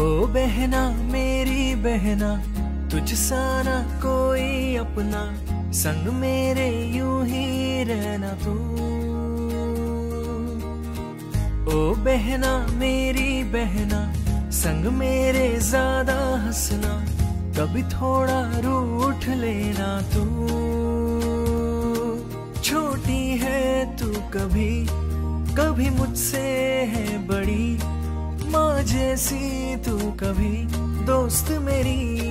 ओ बहना, मेरी बहना तुझ सा ना कोई अपना, संग मेरे यूँ ही रहना तू। ओ बहना, मेरी बहना, संग मेरे ज़्यादा हंसना, कभी थोड़ा रूठ लेना तू। छोटी है तू कभी कभी मुझसे है बड़ी, माँ जैसी कभी दोस्त मेरी